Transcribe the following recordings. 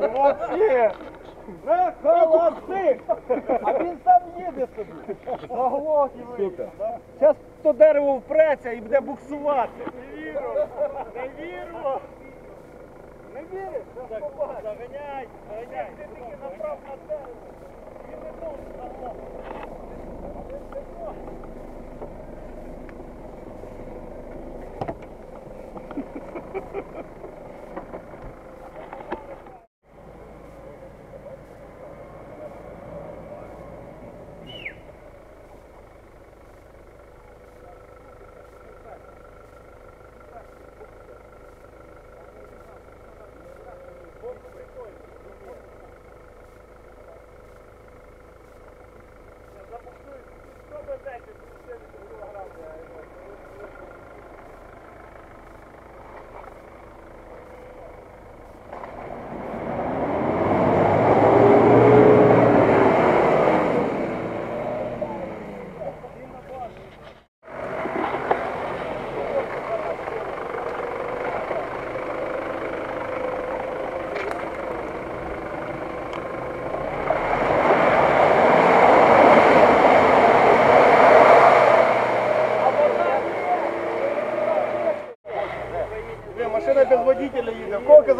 Молодці! Молодці! А він сам їде собі. Заглохи Зараз то дерево впреться і буде буксувати. Не віру! Не віру! Не віриш? Заганяй! Заганяй!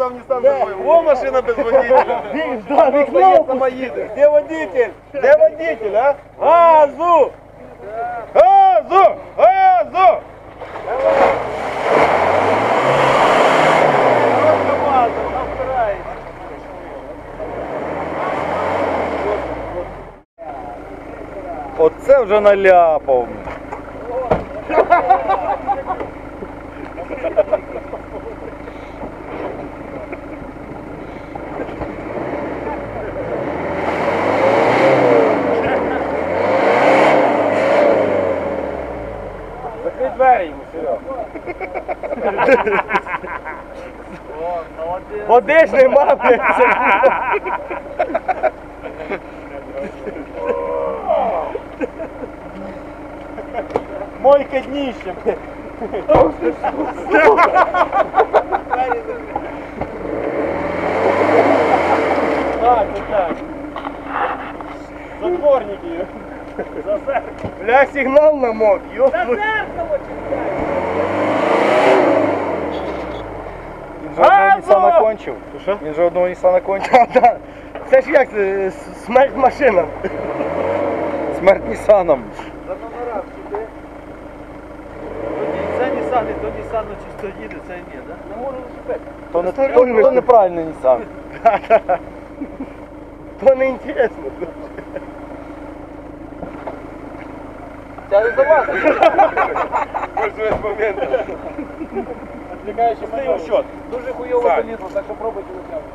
Афганистан за твоим. Во машина без водителя. Да, вікно. самоїде. Де водитель? Де водитель, а? Газу! Газу! Газу! Оце вже наляпав. О, молодець. Одежди нема, блядь. Мойка днище, блядь. Так, вот так. Затворники. За зеркало. Бля, сигнал намок, ёпта. За зеркало читаю. Жодного Нісана кончив. Що? Він жодного Нісана кончив. Так, Це ж як це? Смерть машинам. Смерть Нісаном. Ну, ну, за номерам іде. Це Нісан, і то Нісан чисто їде, це ні, так? На гору велосипед. То, не, то, то неправильний Нісан. То не інтересно. Це не за вас. Пользуюсь моментом відвлекаючи маневр. в счет. Дуже хуйово Сань. так что пробуйте витягнути.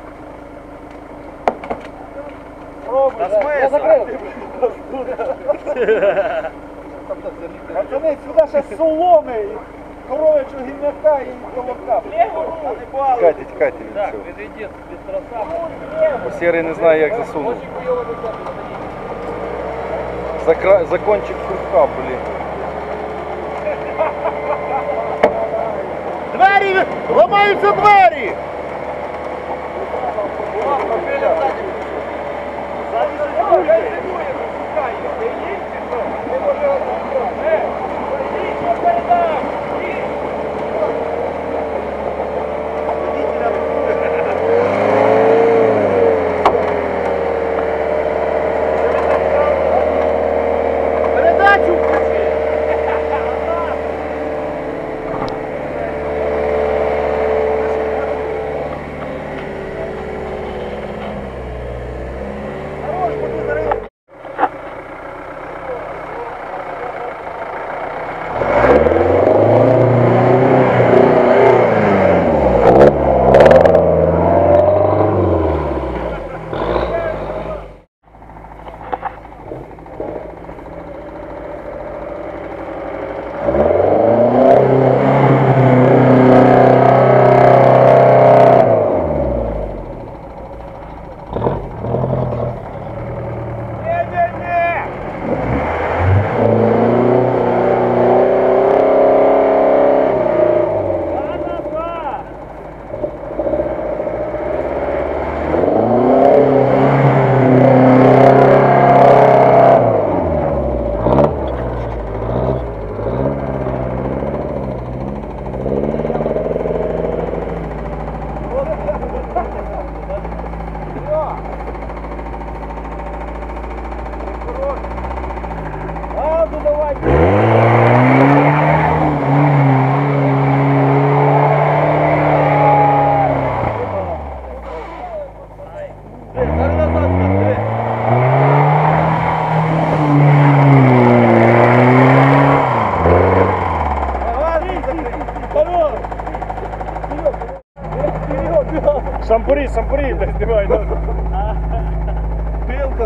Пробуй, Та да. я закрыл. закрив. Пацани, сюди ще соломи, і коровичу гімняка і колобка. Ліву руку, не пали. Тікайте, тікайте від Так, цього. відійдіть троса. Бо ну, ну, не знаю, як засунути. Закончик курка, блін. двері, ламаються двері. Завіси,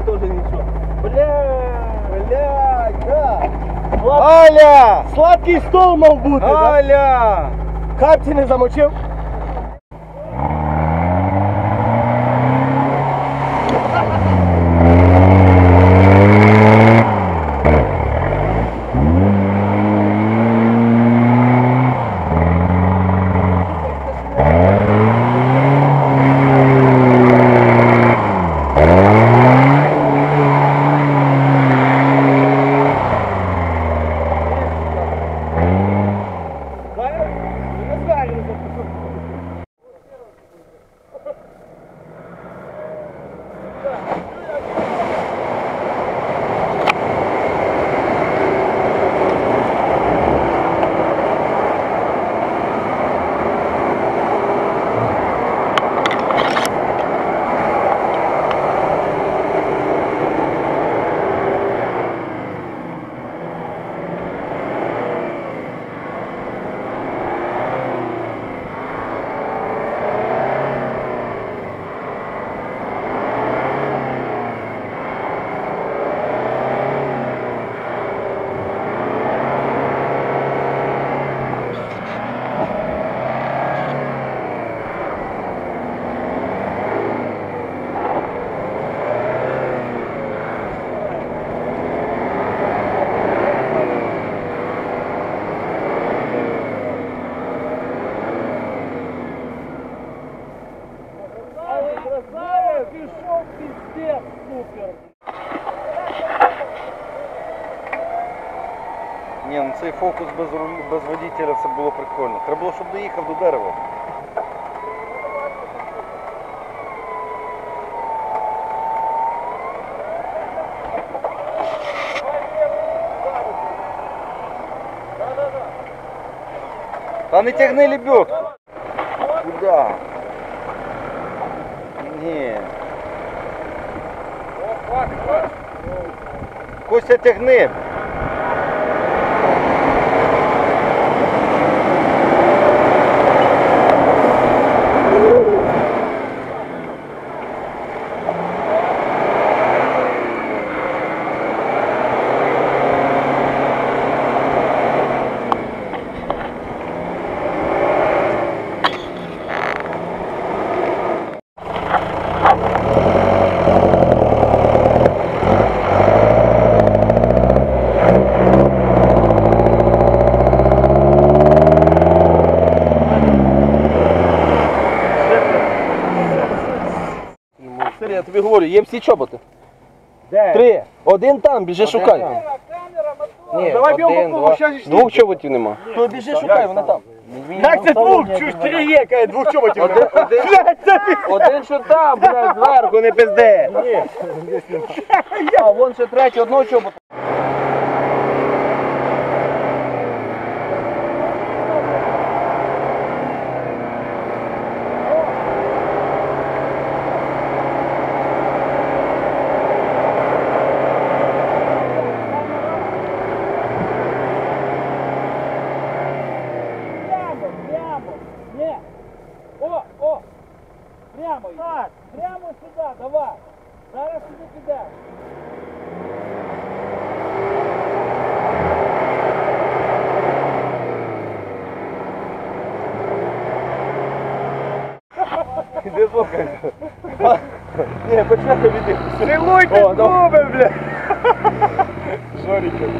тоже ничего. Бля, бля, да. Сладкий, Аля! Сладкий стол мав бути. да? Аля! Каптіни замочил. Ні, ну цей фокус без без водителя це було прикольно. Треба було, щоб доїхав до дерева. Та не тягни лебедку. Куда? Костя тягни. тобі говорю, є всі чоботи. Де? Три. Один там, біжи шукай. Ні, Давай один, білку, два. зараз Двох чоботів нема. То біжи шукай, вона там. Як це двох? Чуж три є, каже, двох чоботів. Один, один, Блядь, один що там, блядь, зверху, не пизде. А вон ще третій, одного чобота. сюди, давай. Зараз сюди підеш. Іди слухайся. Ні, почне тобі. Стрілуйте О, зуби, блядь. Жоріки.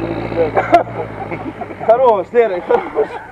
Хорош, Серий, хорош.